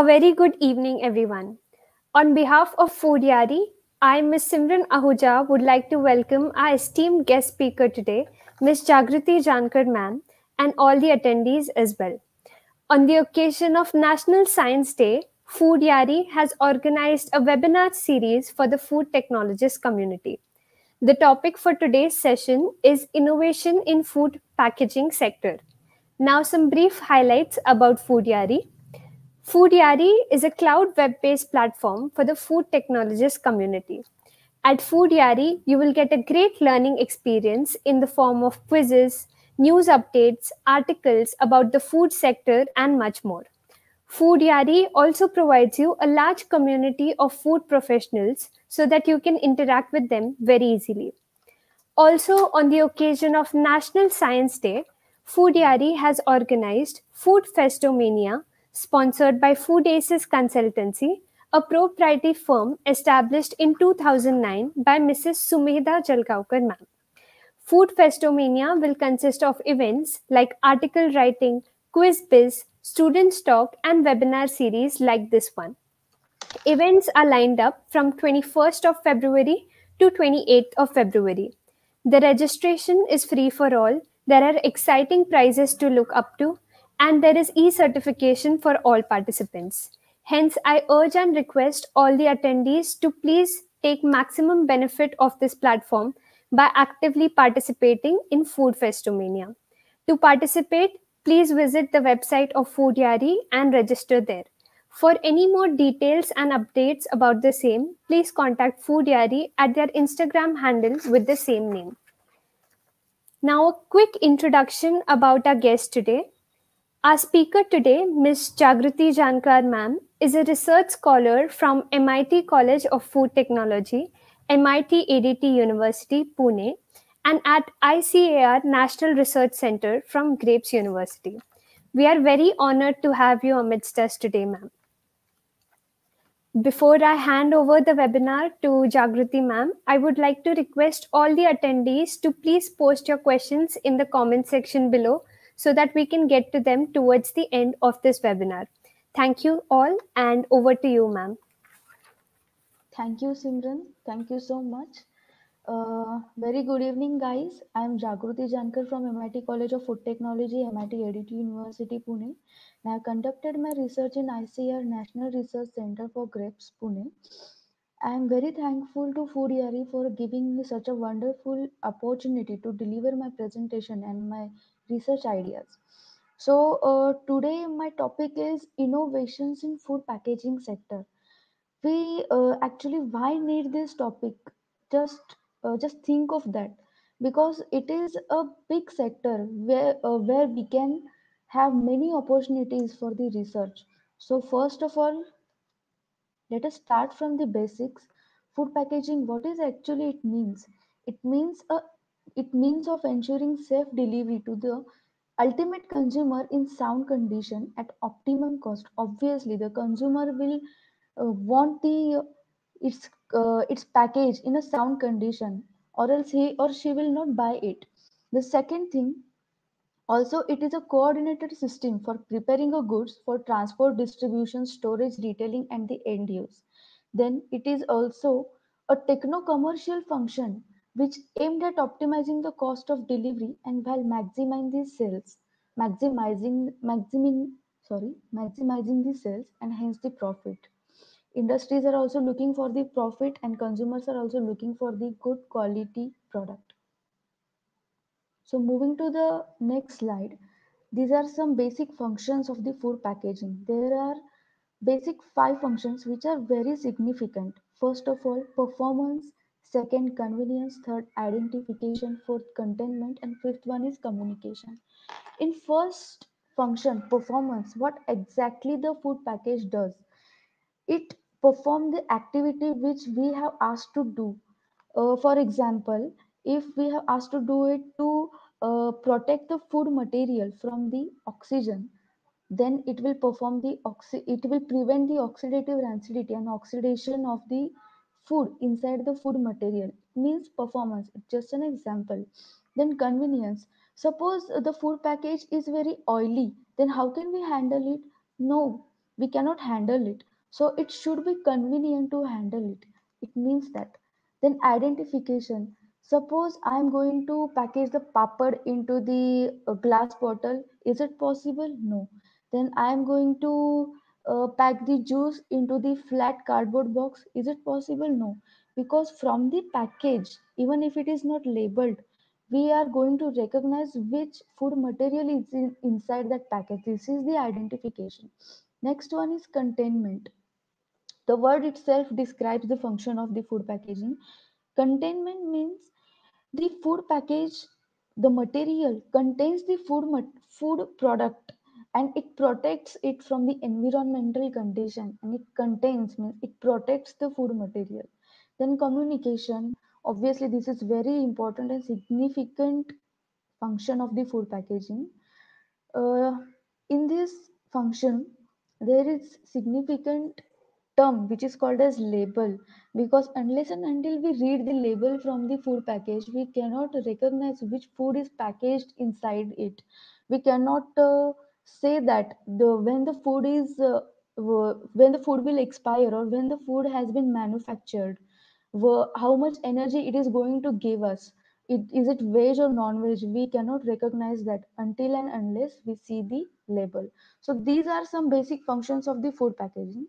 A very good evening, everyone. On behalf of FoodYaari, I, Ms. Simran Ahuja, would like to welcome our esteemed guest speaker today, Ms. Jagruti Jankar ma'am, and all the attendees as well. On the occasion of National Science Day, FoodYaari has organized a webinar series for the food technologist community. The topic for today's session is innovation in food packaging sector. Now some brief highlights about FoodYaari. FoodYaari is a cloud web-based platform for the food technologist community. At FoodYaari, you will get a great learning experience in the form of quizzes, news updates, articles about the food sector, and much more. FoodYaari also provides you a large community of food professionals so that you can interact with them very easily. Also, on the occasion of National Science Day, FoodYaari has organized Food Festomania, sponsored by Foodisys Consultancy, a proprietary firm established in 2009 by Mrs. Sumedha Jalgaonkar ma'am. Food Festomania will consist of events like article writing, quiz biz, student talk, and webinar series like this one. Events are lined up from 21st of February to 28th of February. The registration is free for all. There are exciting prizes to look up to, and there is e-certification for all participants. Hence, I urge and request all the attendees to please take maximum benefit of this platform by actively participating in Food Festomania. To participate, please visit the website of FoodYaari and register there. For any more details and updates about the same, please contact FoodYaari at their Instagram handle with the same name. Now, a quick introduction about our guest today. Our speaker today, Ms. Jagruti Jankar ma'am, is a research scholar from MIT College of Food Technology, MIT ADT University, Pune, and at ICAR National Research Center from Grapes University. We are very honored to have you amidst us today, ma'am. Before I hand over the webinar to Jagruti ma'am, I would like to request all the attendees to please post your questions in the comment section below so that we can get to them towards the end of this webinar. Thank you all and over to you, ma'am. Thank you, Simran. Thank you so much. Uh, very good evening, guys. I am Jagruti Jankar from MIT College of Food Technology, MIT ADT University, Pune. I have conducted my research in ICAR National Research Center for Grapes, Pune. I am very thankful to FoodYaari for giving me such a wonderful opportunity to deliver my presentation and my research ideas. So uh, today my topic is innovations in food packaging sector. We uh, actually why need this topic? Just uh, just think of that because it is a big sector where uh, where we can have many opportunities for the research. So first of all, let us start from the basics. Food packaging, what is actually it means? It means a it means of ensuring safe delivery to the ultimate consumer in sound condition at optimum cost. Obviously, the consumer will uh, want the its uh, its package in a sound condition, or else he or she will not buy it. The second thing also, it is a coordinated system for preparing a goods for transport, distribution, storage, detailing, and the end use. Then it is also a techno-commercial function which aimed at optimizing the cost of delivery and while maximizing the sales, maximizing maximizing sorry, maximizing the sales and hence the profit. Industries are also looking for the profit and consumers are also looking for the good quality product. So moving to the next slide, these are some basic functions of the food packaging. There are basic five functions which are very significant. First of all, performance. Second, convenience. Third, identification. Fourth, containment. And fifth one is communication. In first function, performance, what exactly the food package does? It perform the activity which we have asked to do. Uh, for example, if we have asked to do it to uh, protect the food material from the oxygen then it will perform the oxy it will prevent the oxidative rancidity and oxidation of the food inside the food material means performance. Just an example. Then convenience. Suppose the food package is very oily then how can we handle it? No we cannot handle it. So it should be convenient to handle it. It means that. Then identification. Suppose i'm going to package the papad into the uh, glass bottle. Is it possible? No. Then i am going to uh, pack the juice into the flat cardboard box? Is it possible? No. Because from the package even if it is not labeled we are going to recognize which food material is in, inside that package. This is the identification. Next one is containment. The word itself describes the function of the food packaging. Containment means the food package the material contains the food food product and it protects it from the environmental condition. And it contains means it protects the food material. Then communication. Obviously this is very important and significant function of the food packaging. Uh, in this function there is significant term which is called as label. Because unless and until we read the label from the food package we cannot recognize which food is packaged inside it. We cannot uh, say that the when the food is uh, when the food will expire or when the food has been manufactured how much energy it is going to give us. It, is it veg or non-veg? We cannot recognize that until and unless we see the label. So these are some basic functions of the food packaging.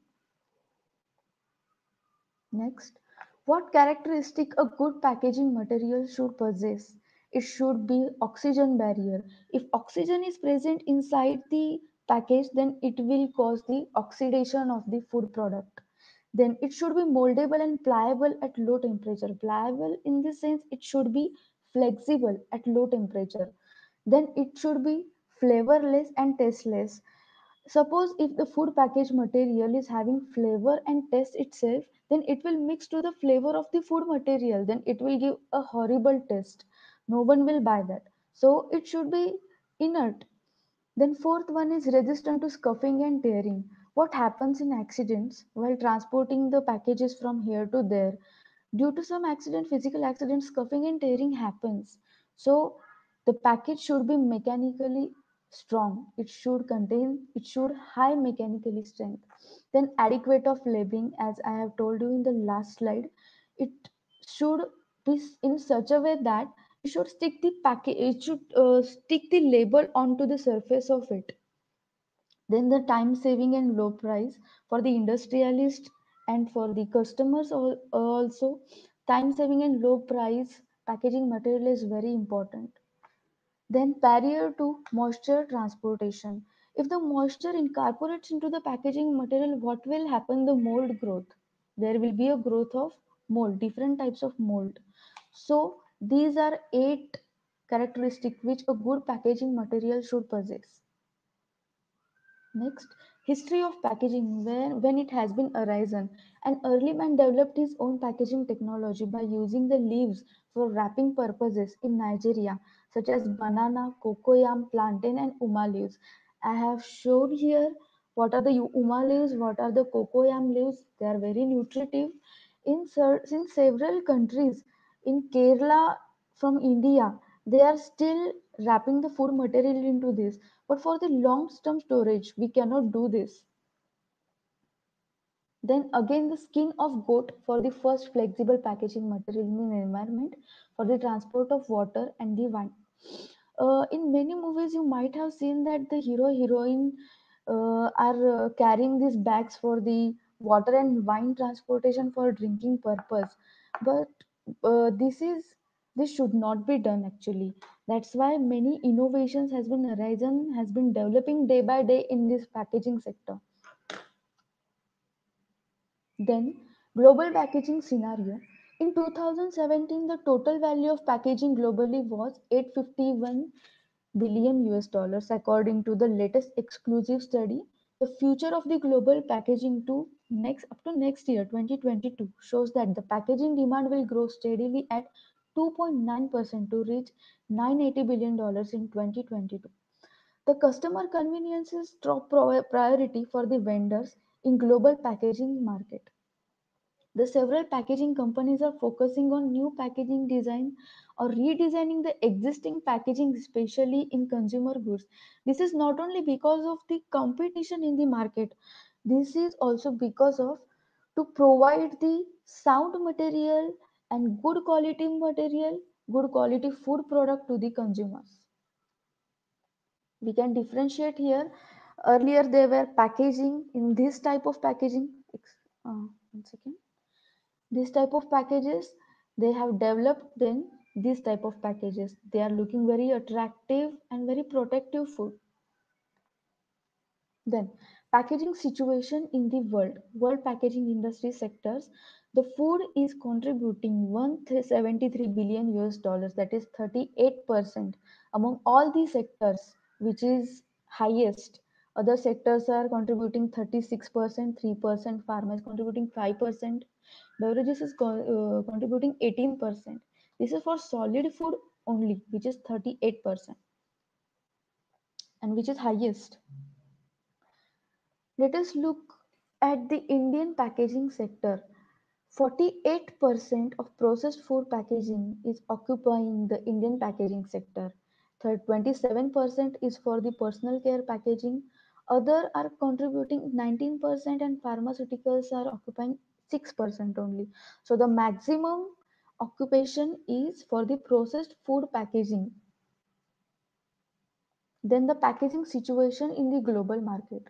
Next. What characteristic a good packaging material should possess it should be oxygen barrier. If oxygen is present inside the package then it will cause the oxidation of the food product. Then it should be moldable and pliable at low temperature. Pliable in the sense it should be flexible at low temperature. Then it should be flavorless and tasteless. Suppose if the food package material is having flavor and taste itself then it will mix to the flavor of the food material. Then it will give a horrible taste no one will buy that. So it should be inert. Then fourth one is resistant to scuffing and tearing. What happens in accidents while transporting the packages from here to there? Due to some accident physical accident scuffing and tearing happens. So the package should be mechanically strong. It should contain it should high mechanically strength. Then adequate of labeling as i have told you in the last slide. It should be in such a way that it should stick the package it should uh, stick the label onto the surface of it then the time saving and low price for the industrialist and for the customers also time saving and low price packaging material is very important then barrier to moisture transportation. If the moisture incorporates into the packaging material, what will happen? The mold growth. There will be a growth of mold, different types of mold. So these are eight characteristics which a good packaging material should possess. Next, history of packaging when, when it has been arisen. An early man developed his own packaging technology by using the leaves for wrapping purposes in Nigeria such as banana, cocoyam, plantain, and uma leaves. I have shown here what are the uma leaves, what are the cocoyam leaves. They are very nutritive. In, in several countries, in Kerala from India, they are still wrapping the food material into this. But for the long-term storage, we cannot do this. Then again, the skin of goat for the first flexible packaging material in the environment for the transport of water and the wine uh, in many movies you might have seen that the hero heroine uh, are uh, carrying these bags for the water and wine transportation for drinking purpose but uh, this is this should not be done actually. That's why many innovations has been arisen has been developing day by day in this packaging sector. Then global packaging scenario. In 2017, the total value of packaging globally was 851 billion US dollars, according to the latest exclusive study. The future of the global packaging to next up to next year, 2022, shows that the packaging demand will grow steadily at 2.9% to reach 980 billion dollars in 2022. The customer convenience is top priority for the vendors in global packaging market. The several packaging companies are focusing on new packaging design or redesigning the existing packaging, especially in consumer goods. This is not only because of the competition in the market. This is also because of to provide the sound material and good quality material, good quality food product to the consumers. We can differentiate here. Earlier they were packaging in this type of packaging. Uh, one second. This type of packages they have developed then this type of packages. They are looking very attractive and very protective food. Then packaging situation in the world, world packaging industry sectors, the food is contributing 173 billion US dollars, that is 38% among all the sectors, which is highest. Other sectors are contributing 36%, 3%, pharma is contributing 5%, beverages is co- uh, contributing 18%. This is for solid food only, which is 38% and which is highest. Let us look at the Indian packaging sector. 48% of processed food packaging is occupying the Indian packaging sector. 27% is for the personal care packaging. Other are contributing 19% and pharmaceuticals are occupying 6% only. So the maximum occupation is for the processed food packaging. Then the packaging situation in the global market.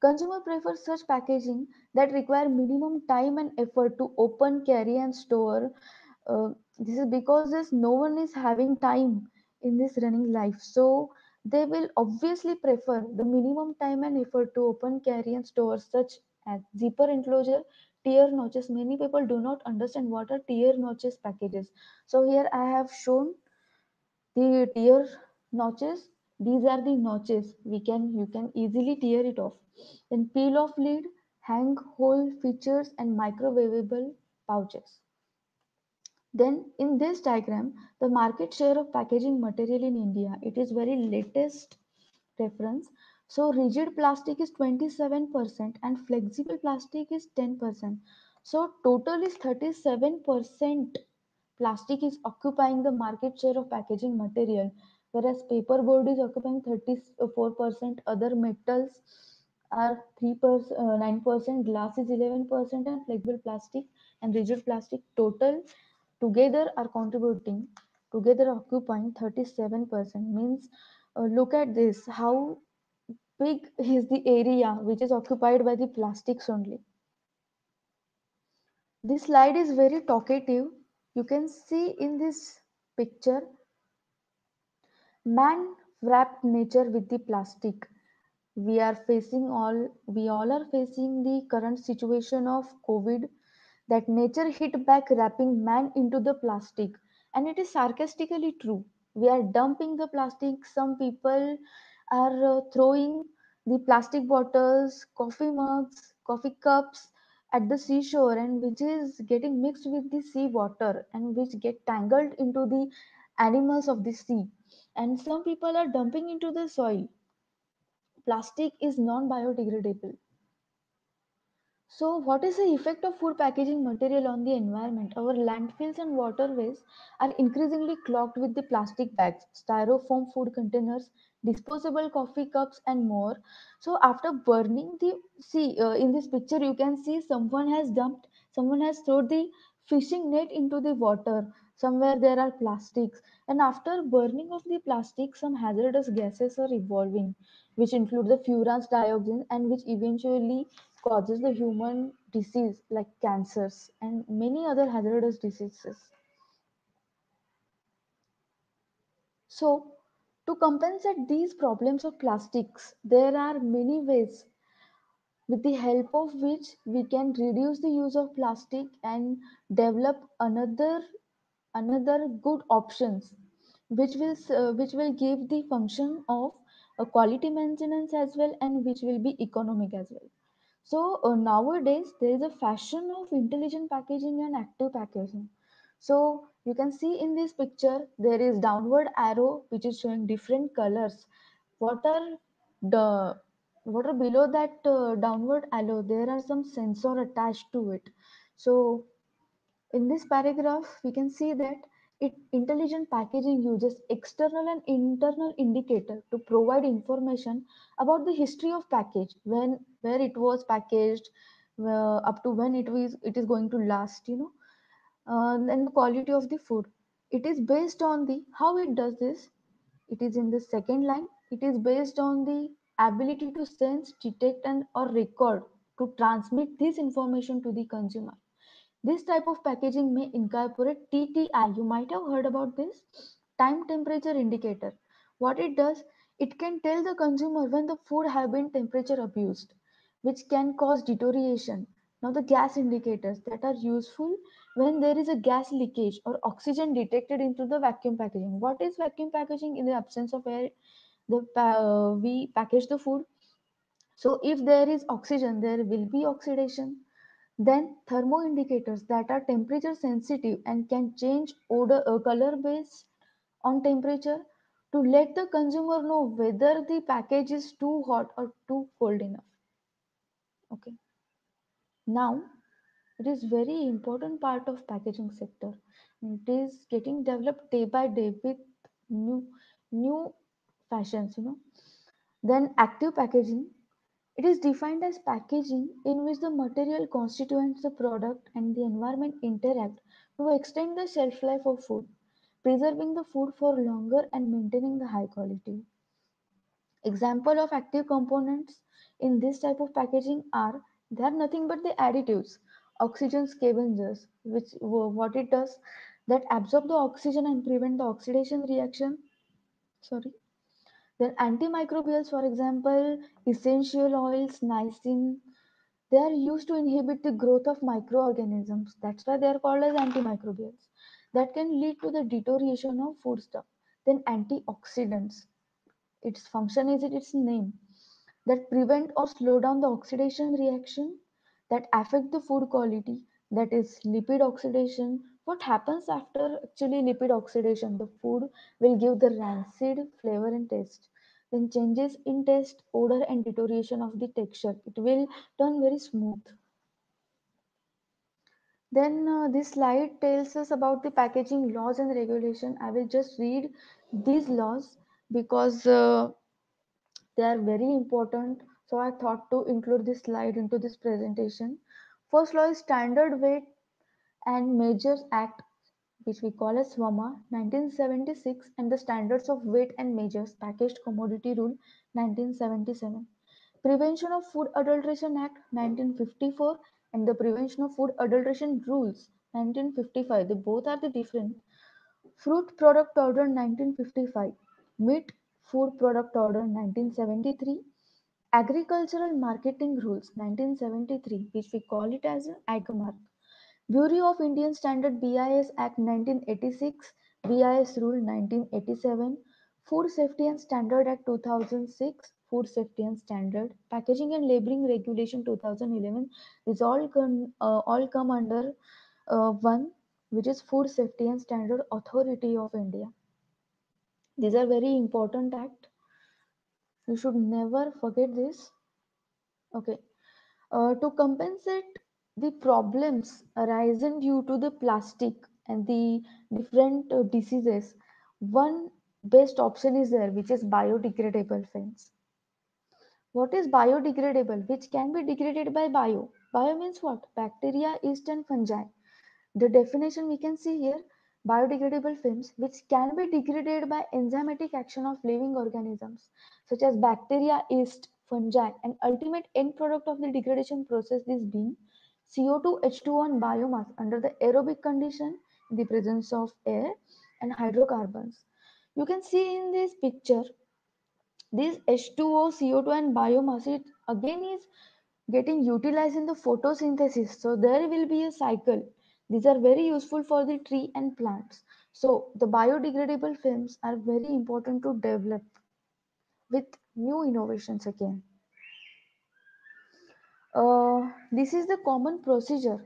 Consumer prefers such packaging that require minimum time and effort to open, carry, and store. Uh, this is because this no one is having time in this running life, so they will obviously prefer the minimum time and effort to open, carry, and store, such as zipper enclosure, tier notches. Many people do not understand what are tier notches packages. So here I have shown the tier notches these are the notches. We can you can easily tear it off. Then peel off lid hang hole features and microwavable pouches. Then in this diagram the market share of packaging material in india. It is very latest reference. So rigid plastic is 27% and flexible plastic is 10% so total is 37% plastic is occupying the market share of packaging material whereas paperboard is occupying 34% other metals are 3%, uh, 9%, glass is 11%, and flexible plastic and rigid plastic total together are contributing, together occupying 37%. Means, uh, look at this how big is the area which is occupied by the plastics only. This slide is very talkative. You can see in this picture man wrapped nature with the plastic. We are facing all we all are facing the current situation of covid that nature hit back wrapping man into the plastic. And it is sarcastically true. We are dumping the plastic. Some people are uh, throwing the plastic bottles coffee mugs coffee cups at the seashore and which is getting mixed with the sea water and which get tangled into the animals of the sea and some people are dumping into the soil plastic is non biodegradable so, what is the effect of food packaging material on the environment? Our landfills and waterways are increasingly clogged with the plastic bags, styrofoam food containers, disposable coffee cups, and more. So, after burning the see uh, in this picture, you can see someone has dumped, someone has thrown the fishing net into the water. Somewhere there are plastics, and after burning of the plastic, some hazardous gases are evolving, which include the furans dioxin, and which eventually causes the human disease like cancers and many other hazardous diseases. So, to compensate these problems of plastics, there are many ways with the help of which we can reduce the use of plastic and develop another another good options which will uh, which will give the function of a quality maintenance as well and which will be economic as well so uh, nowadays there is a fashion of intelligent packaging and active packaging. So you can see in this picture there is downward arrow which is showing different colors. What are the what are below that uh, downward arrow? There are some sensor attached to it. So in this paragraph we can see that it intelligent packaging uses external and internal indicator to provide information about the history of package when where it was packaged uh, up to when it was it is going to last you know uh, and the quality of the food. It is based on the how it does this. It is in the second line. It is based on the ability to sense detect and or record to transmit this information to the consumer this type of packaging may incorporate TTI. You might have heard about this time temperature indicator. What it does, it can tell the consumer when the food have been temperature abused, which can cause deterioration. Now the gas indicators that are useful when there is a gas leakage or oxygen detected into the vacuum packaging. What is vacuum packaging? In the absence of air, the uh, we package the food. So if there is oxygen, there will be oxidation then thermo indicators that are temperature sensitive and can change odor uh, color based on temperature to let the consumer know whether the package is too hot or too cold enough. Okay. Now it is very important part of packaging sector. It is getting developed day by day with new new fashions, you know. Then active packaging It is defined as packaging in which the material constituents the product and the environment interact to extend the shelf life of food, preserving the food for longer and maintaining the high quality. Example of active components in this type of packaging are they are nothing but the additives, oxygen scavengers, which what it does that absorb the oxygen and prevent the oxidation reaction. Sorry then antimicrobials, for example, essential oils, nisin, they are used to inhibit the growth of microorganisms. That's why they are called as antimicrobials. That can lead to the deterioration of foodstuff. Then antioxidants. Its function is its name that prevent or slow down the oxidation reaction that affect the food quality that is lipid oxidation what happens after actually lipid oxidation the food will give the rancid flavor and taste then changes in taste odor and deterioration of the texture it will turn very smooth then uh, this slide tells us about the packaging laws and regulation i will just read these laws because uh, they are very important. So I thought to include this slide into this presentation. First law is Standard Weight and Measures Act, which we call as SWAMA 1976, and the Standards of Weight and Measures Packaged Commodity Rule 1977. Prevention of Food Adulteration Act 1954 and the Prevention of Food Adulteration Rules 1955. They both are the different. Fruit Product Order 1955. Meat Food Product Order 1973 Agricultural Marketing Rules 1973, which we call it as AGMARK. Bureau of Indian Standard BIS Act 1986, BIS Rule 1987, Food Safety and Standard Act 2006, Food Safety and Standard, Packaging and Labeling Regulation 2011 is all uh, all come under uh, one, which is Food Safety and Standard Authority of India. These are very important act. You should never forget this. Okay. Uh, to compensate the problems arising due to the plastic and the different uh, diseases, one best option is there, which is biodegradable films. What is biodegradable? Which can be degraded by bio. Bio means what? Bacteria, yeast, and fungi. The definition we can see here biodegradable films which can be degraded by enzymatic action of living organisms such as bacteria, yeast, fungi, and ultimate end product of the degradation process is being CO2, H2O, and biomass under the aerobic condition in the presence of air and hydrocarbons. You can see in this picture this H2O, CO2, and biomass it again is getting utilized in the photosynthesis. So there will be a cycle. These are very useful for the tree and plants. So the biodegradable films are very important to develop with new innovations again. Uh, this is the common procedure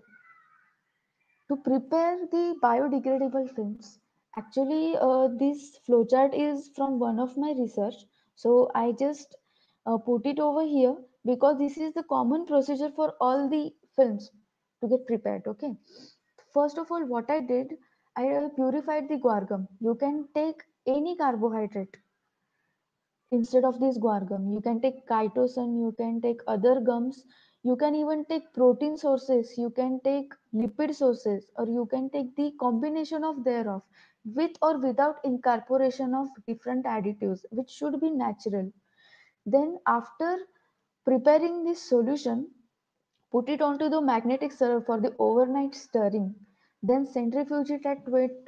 to prepare the biodegradable films. Actually, uh, this flowchart is from one of my research. So I just uh, put it over here because this is the common procedure for all the films to get prepared. Okay. First of all, what I did, I purified the guar gum. You can take any carbohydrate instead of this guar gum. You can take chitosan, you can take other gums, you can even take protein sources, you can take lipid sources, or you can take the combination of thereof with or without incorporation of different additives, which should be natural. Then after preparing this solution, put it onto the magnetic stirrer for the overnight stirring. Then centrifuge it at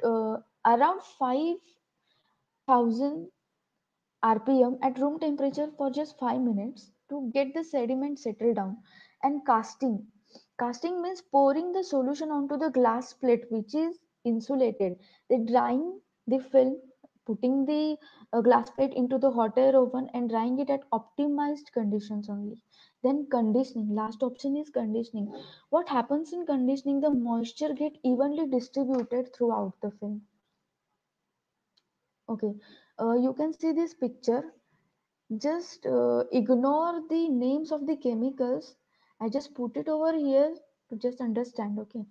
uh, around 5000 rpm at room temperature for just 5 minutes to get the sediment settled down. And casting. Casting means pouring the solution onto the glass plate which is insulated. Then drying the film, putting the uh, glass plate into the hot air oven and drying it at optimized conditions only. Then conditioning. Last option is conditioning. What happens in conditioning? The moisture get evenly distributed throughout the film. Okay, uh, you can see this picture. Just uh, ignore the names of the chemicals. I just put it over here to just understand. Okay,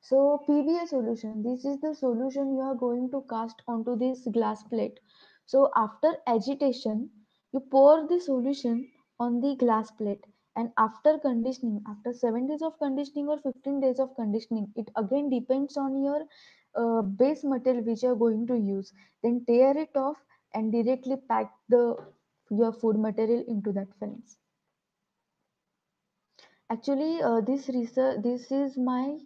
so PVA solution. This is the solution you are going to cast onto this glass plate. So after agitation, you pour the solution on the glass plate and after conditioning after 7 days of conditioning or 15 days of conditioning it again depends on your uh, base material which you are going to use then tear it off and directly pack the your food material into that films. Actually uh, this research this is my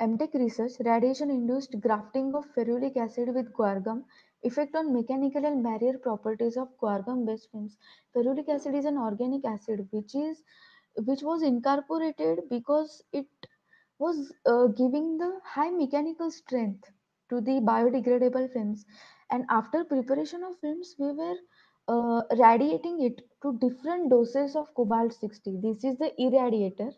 MTech research radiation induced grafting of ferulic acid with guar gum effect on mechanical and barrier properties of guar based films. Ferulic acid is an organic acid which is which was incorporated because it was uh, giving the high mechanical strength to the biodegradable films. And after preparation of films we were uh, radiating it to different doses of cobalt 60 this is the irradiator.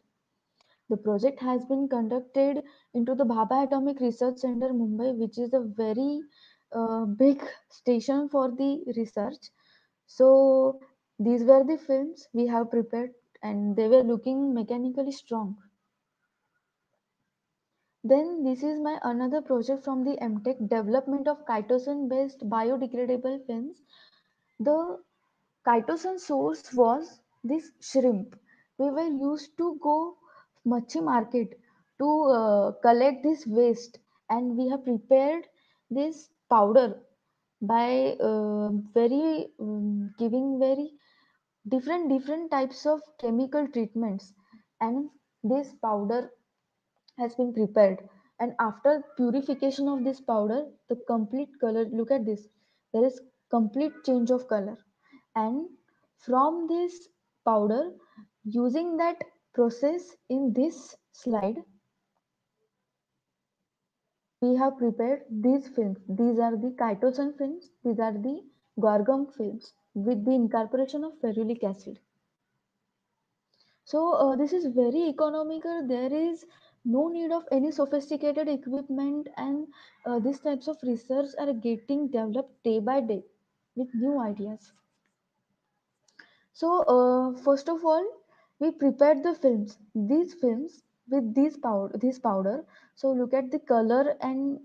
The project has been conducted into the bhabha atomic research center mumbai which is a very uh, big station for the research. So these were the films we have prepared and they were looking mechanically strong. Then this is my another project from the MTech development of chitosan based biodegradable films. The chitosan source was this shrimp. We were used to go machi market to uh, collect this waste and we have prepared this powder by uh, very um, giving very different different types of chemical treatments. And this powder has been prepared. And after purification of this powder the complete color look at this. There is complete change of color. And from this powder using that process in this slide we have prepared these films. These are the chitosan films. These are the guar gum films with the incorporation of ferulic acid. So uh, this is very economical. There is no need of any sophisticated equipment and uh, these types of research are getting developed day by day with new ideas. So uh, first of all we prepared the films these films with these powder this powder. So look at the color and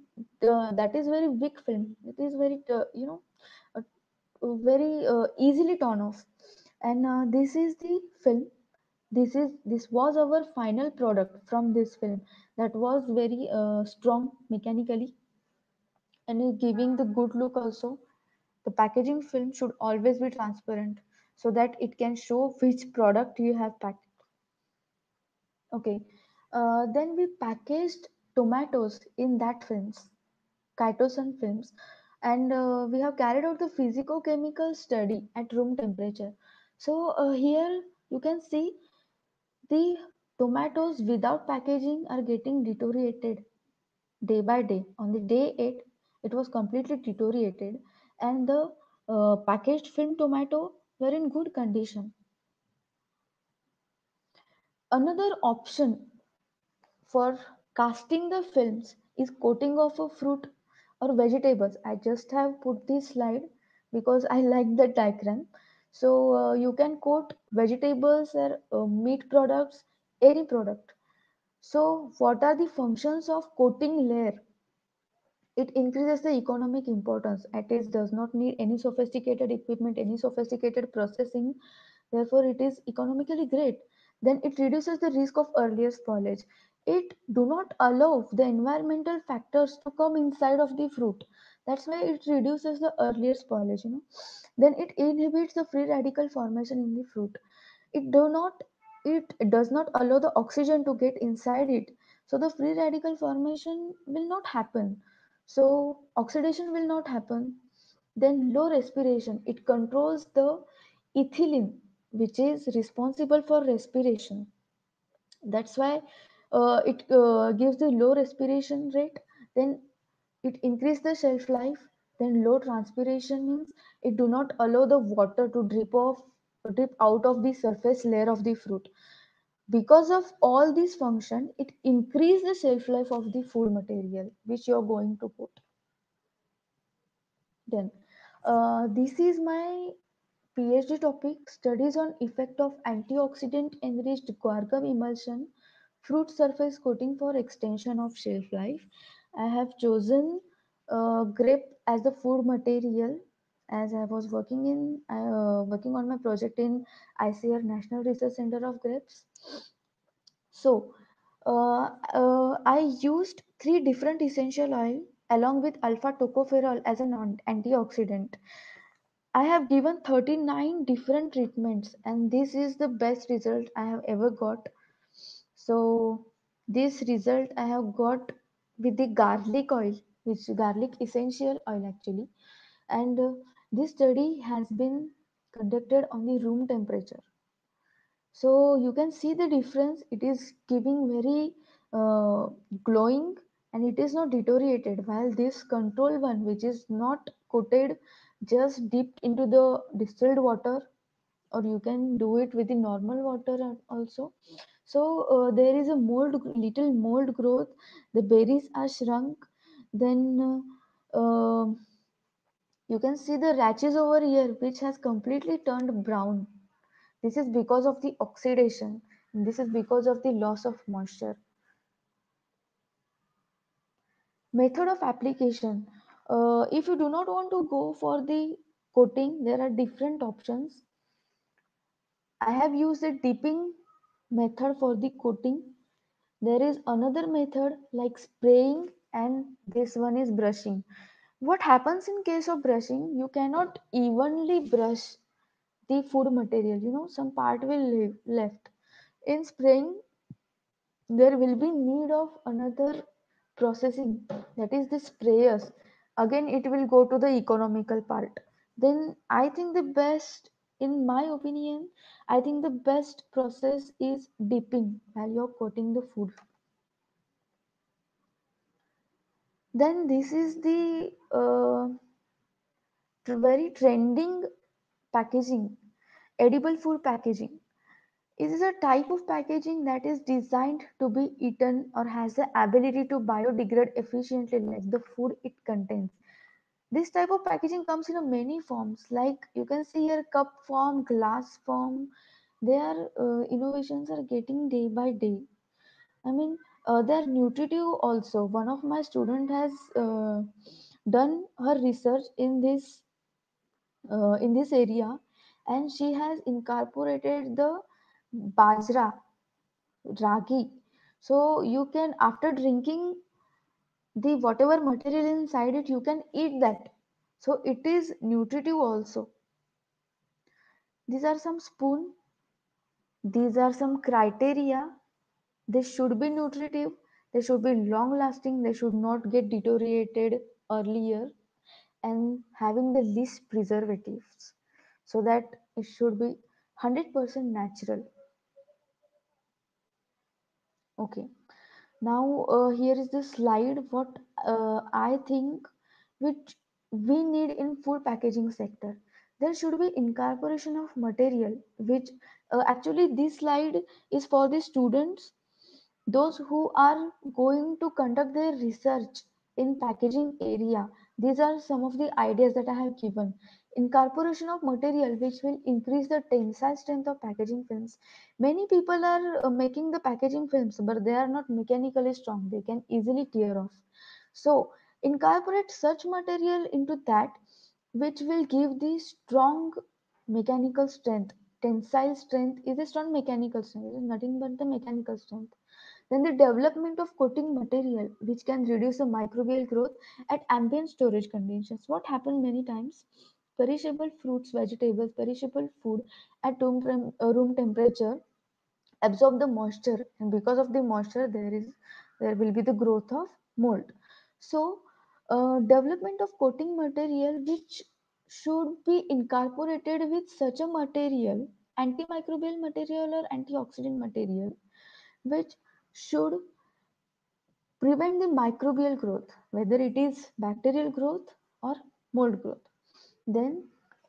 uh, that is very weak film. It is very uh, you know very uh, easily torn off. And uh, this is the film. This is this was our final product from this film. That was very uh, strong mechanically and giving the good look also the packaging film should always be transparent so that it can show which product you have packed. Okay uh, then we packaged tomatoes in that films chitosan films and uh, we have carried out the physicochemical study at room temperature. So uh, here you can see the tomatoes without packaging are getting deteriorated day by day. On the day 8, it was completely deteriorated, and the uh, packaged film tomato were in good condition. Another option for casting the films is coating of a fruit or vegetables. I just have put this slide because I like the diagram. So uh, you can coat vegetables or uh, meat products, any product. So what are the functions of coating layer? It increases the economic importance. It does not need any sophisticated equipment any sophisticated processing. Therefore it is economically great. Then it reduces the risk of earlier spoilage. It do not allow the environmental factors to come inside of the fruit. That's why it reduces the earlier spoilage you know. Then it inhibits the free radical formation in the fruit. It do not it does not allow the oxygen to get inside it. So the free radical formation will not happen so oxidation will not happen. Then low respiration it controls the ethylene which is responsible for respiration. That's why uh, it uh, gives the low respiration rate then it increase the shelf life then low transpiration means it do not allow the water to drip off drip out of the surface layer of the fruit because of all these function it increase the shelf life of the food material which you're going to put. Then uh, this is my phd topic studies on effect of antioxidant enriched guar gum emulsion fruit surface coating for extension of shelf life. I have chosen uh, grape as the food material as i was working in uh, working on my project in ICAR national research center of grapes so, uh, uh, I used three different essential oil along with alpha tocopherol as an an- antioxidant. I have given 39 different treatments and this is the best result I have ever got. So, this result I have got with the garlic oil, which is garlic essential oil actually. And uh, this study has been conducted on the room temperature. So you can see the difference. It is giving very uh, glowing and it is not deteriorated while this control one which is not coated just dipped into the distilled water or you can do it with the normal water also. So uh, there is a mold little mold growth. The berries are shrunk. Then uh, you can see the ratches over here which has completely turned brown this is because of the oxidation. This is because of the loss of moisture. Method of application. Uh, if you do not want to go for the coating, there are different options. I have used a dipping method for the coating. There is another method like spraying and this one is brushing. What happens in case of brushing? You cannot evenly brush the food material. You know, some part will leave left. In spraying, there will be need of another processing that is the sprayers again it will go to the economical part then i think the best in my opinion i think the best process is dipping while you're coating the food then this is the uh, very trending packaging edible food packaging It is a type of packaging that is designed to be eaten or has the ability to biodegrade efficiently like the food it contains. This type of packaging comes in many forms like you can see here cup form, glass form. Their uh, innovations are getting day by day. I mean, uh, they're nutritive also. One of my student has uh, done her research in this uh, in this area and she has incorporated the bajra ragi. So you can after drinking the whatever material inside it you can eat that. So it is nutritive also. These are some spoon. These are some criteria they should be nutritive they should be long lasting they should not get deteriorated earlier and having the least preservatives so that it should be 100% natural okay Now, uh, here is the slide what uh, I think which we need in food packaging sector. There should be incorporation of material, which uh, actually this slide is for the students, those who are going to conduct their research in packaging area. These are some of the ideas that I have given. Incorporation of material which will increase the tensile strength of packaging films Many people are uh, making the packaging films, but they are not mechanically strong. They can easily tear off. So incorporate such material into that which will give the strong mechanical strength tensile strength is a strong mechanical strength nothing but the mechanical strength then the development of coating material which can reduce the microbial growth at ambient storage conditions. What happens many times? Perishable fruits vegetables perishable food at room, uh, room temperature absorb the moisture and because of the moisture there is there will be the growth of mold. So uh, development of coating material which should be incorporated with such a material antimicrobial material or antioxidant material which should prevent the microbial growth whether it is bacterial growth or mold growth then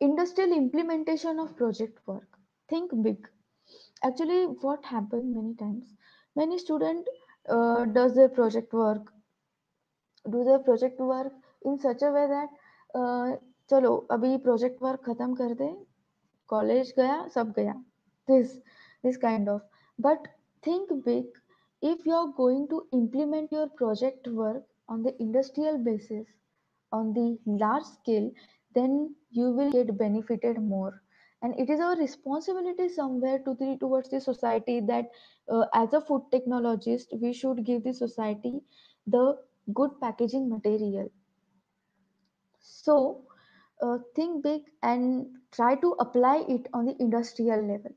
industrial implementation of project work think big actually what happened many times many student uh, does their project work do their project work in such a way that uh, चलो अभी project work खत्म कर दे college गया सब गया this this kind of but think big if you're going to implement your project work on the industrial basis on the large scale then you will get benefited more. And it is our responsibility somewhere to the towards the society that uh, as a food technologist we should give the society the good packaging material. So uh, think big and try to apply it on the industrial level.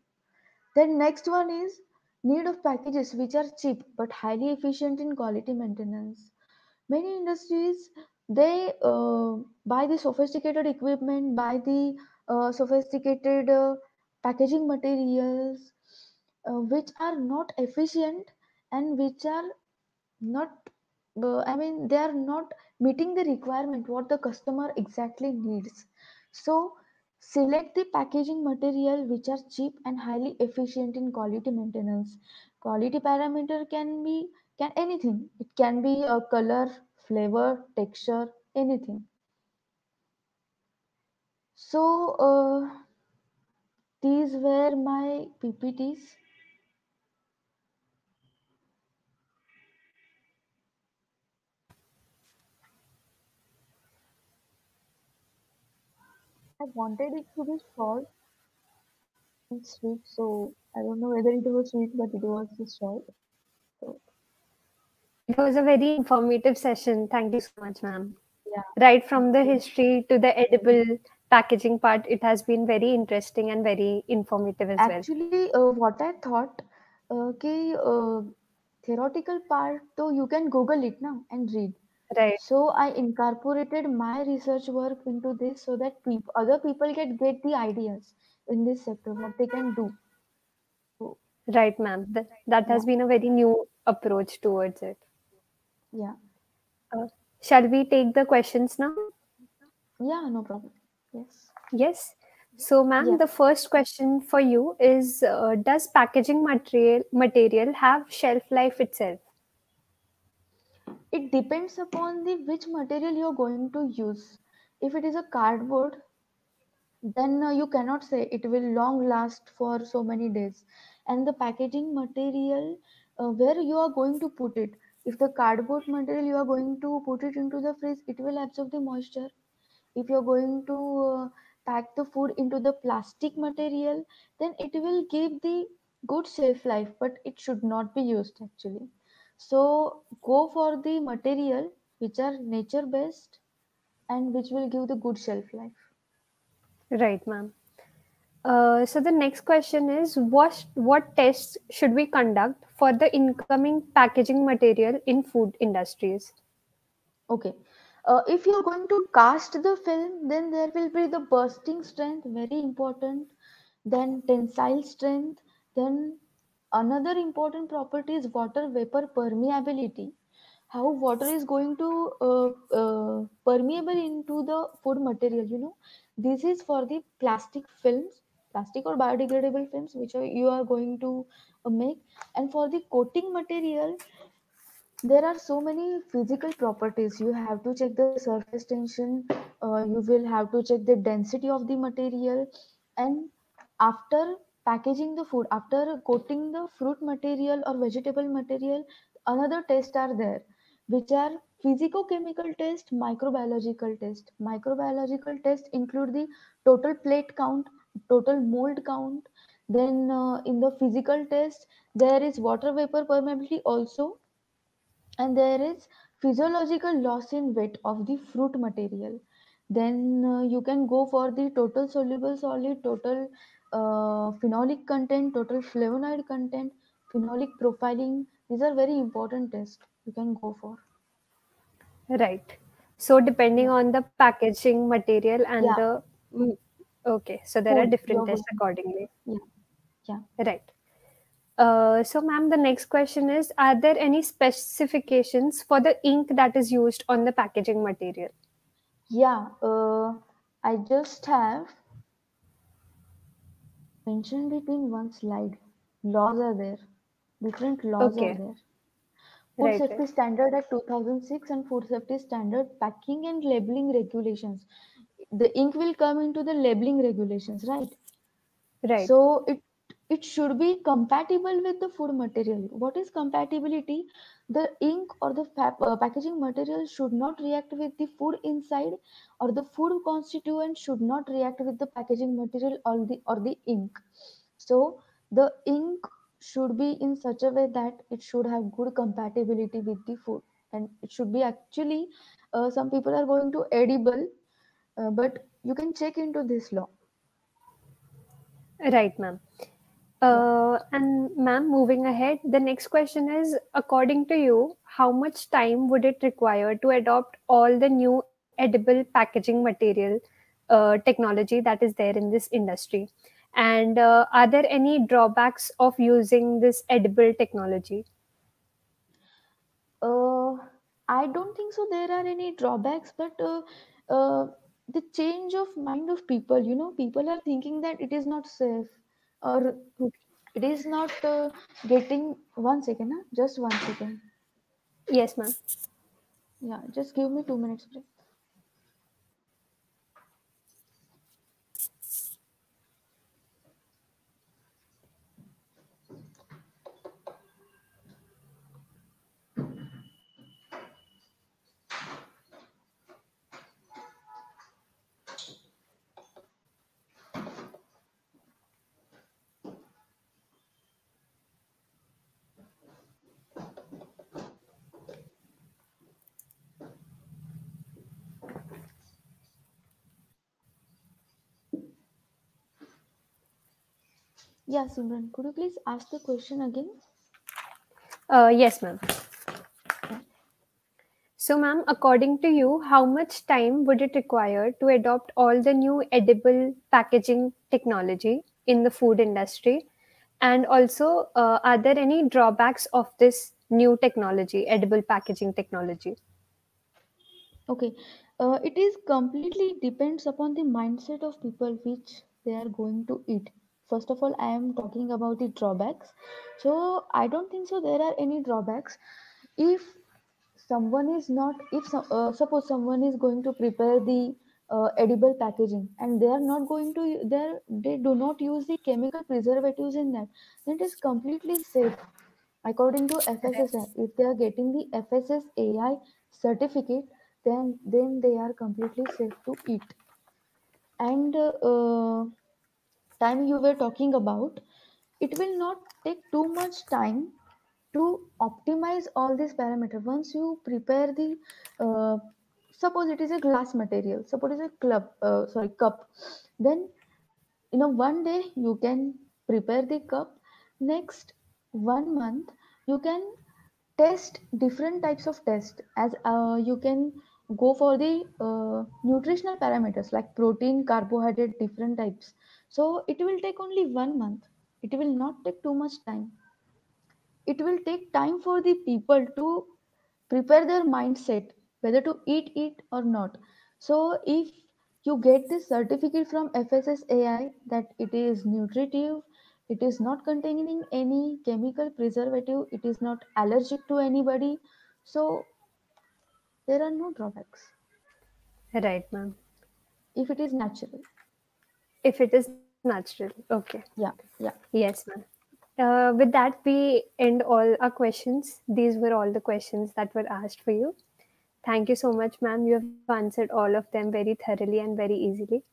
Then next one is need of packages which are cheap but highly efficient in quality maintenance. Many industries they uh, buy the sophisticated equipment buy the uh, sophisticated uh, packaging materials uh, which are not efficient and which are not uh, i mean they are not meeting the requirement what the customer exactly needs. So select the packaging material which are cheap and highly efficient in quality maintenance. Quality parameter can be can anything. It can be a color flavor texture anything. So uh, these were my ppts I wanted it to be short and sweet, so I don't know whether it was sweet, but it was just short. So It was a very informative session. Thank you so much, ma'am. yeah, Right from the history to the edible packaging part, it has been very interesting and very informative as well. actually, uh, what I thought, uh, कि, uh, theoretical part, so you can Google it now and read. Right, So I incorporated my research work into this so that peop- other people can get the ideas in this sector, what they can do. So right, ma'am. That, that has Yeah. been a very new approach towards it. yeah, Uh, shall we take the questions now? yeah, no problem. Yes. Yes. So, ma'am, Yeah. the first question for you is uh, Does packaging material material have shelf life itself? It depends upon the which material you're going to use. If it is a cardboard, then uh, you cannot say it will long last for so many days. And the packaging material, uh, where you are going to put it. If the cardboard material you are going to put it into the fridge, it will absorb the moisture. If you're going to uh, pack the food into the plastic material, then it will give the good shelf life, but it should not be used actually. So go for the material which are nature based and which will give the good shelf life. Right, ma'am. Uh, so the next question is what what tests should we conduct for the incoming packaging material in food industries? Okay. Uh, if you're going to cast the film, then there will be the bursting strength, very important. Then tensile strength. Then another important property is water vapor permeability. How water is going to uh, uh, permeable into the food material. You know, this is for the plastic films, plastic or biodegradable films, which are, you are going to uh, make. And for the coating material, there are so many physical properties you have to check the surface tension uh, you will have to check the density of the material and after packaging the food after coating the fruit material or vegetable material another tests are there which are physicochemical test, microbiological test. Microbiological test include the total plate count, total mold count. Then uh, in the physical test, there is water vapor permeability also, and there is physiological loss in weight of the fruit material. Then uh, you can go for the total soluble solid, total uh, phenolic content, total flavonoid content, phenolic profiling. These are very important tests you can go for. Right. So depending on the packaging material and Yeah. the mm, okay, so there are different tests going- accordingly. Yeah. Yeah. Right. Uh, so, ma'am, the next question is: Are there any specifications for the ink that is used on the packaging material? Yeah, uh, I just have mentioned it in one slide. Laws are there. Different laws Okay. are there. Food Right, Safety right. Standard Act 2006 and Food Safety Standard Packing and Labeling Regulations. The ink will come into the labeling regulations, right? Right. So it it should be compatible with the food material. What is compatibility? The ink or the uh, packaging material should not react with the food inside, or the food constituent should not react with the packaging material or the or the ink. So the ink should be in such a way that it should have good compatibility with the food, and it should be actually. Uh, some people are going to edible, uh, but you can check into this law. Right, ma'am. Uh, and ma'am, moving ahead, the next question is: According to you, how much time would it require to adopt all the new edible packaging material uh, technology that is there in this industry? And uh, are there any drawbacks of using this edible technology? Uh, I don't think so. There are any drawbacks, but uh, uh, the change of mind of people, you know, people are thinking that it is not safe or it is not uh, getting. One second, huh? just one second. Yes, ma'am. Yeah, just give me two minutes, please. Yeah, Simran, could you please ask the question again? Uh, yes, ma'am. So, ma'am, according to you, how much time would it require to adopt all the new edible packaging technology in the food industry? And also, uh, are there any drawbacks of this new technology, edible packaging technology? Okay, uh, it is completely depends upon the mindset of people which they are going to eat. First of all, I am talking about the drawbacks. So I don't think so. There are any drawbacks if someone is not. If uh, suppose someone is going to prepare the uh, edible packaging and they are not going to they they do not use the chemical preservatives in that, then it is completely safe according to FSSAI, if they are getting the FSSAI certificate, then then they are completely safe to eat. And uh, time you were talking about, it will not take too much time to optimize all these parameters. Once you prepare the, uh, suppose it is a glass material, suppose it is a club, uh, sorry cup, then you know one day you can prepare the cup. Next one month you can test different types of test as uh, you can go for the uh, nutritional parameters like protein carbohydrate different types so it will take only one month. It will not take too much time. It will take time for the people to prepare their mindset whether to eat it or not. So if you get this certificate from fssai that it is nutritive it is not containing any chemical preservative it is not allergic to anybody so there are no drawbacks. Right, ma'am. if it is natural. If it is natural. Okay. yeah yeah Yes, ma'am. Uh, with that, we end all our questions. These were all the questions that were asked for you. Thank you so much, ma'am. You have answered all of them very thoroughly and very easily.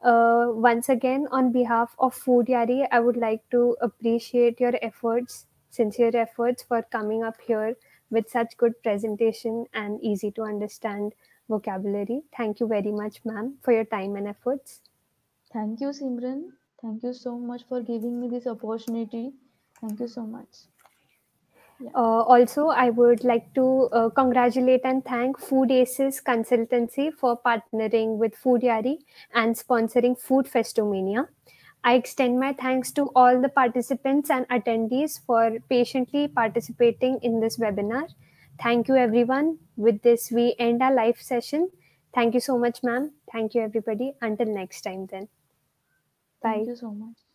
Uh, once again, on behalf of FoodYaari, I would like to appreciate your efforts, sincere efforts for coming up here with such good presentation and easy to understand vocabulary. Thank you very much, ma'am, for your time and efforts. Thank you, Simran. Thank you so much for giving me this opportunity. Thank you so much. Uh, also, I would like to uh, congratulate and thank Foodisys Consultancy for partnering with FoodYaari and sponsoring Food Festomania. I extend my thanks to all the participants and attendees for patiently participating in this webinar. Thank you, everyone. With this, we end our live session. Thank you so much, ma'am. Thank you, everybody. Until next time, then. Bye. Thank you so much.